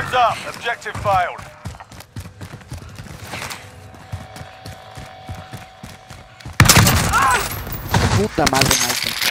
Time's up. Objective failed. Puta madre, Michael.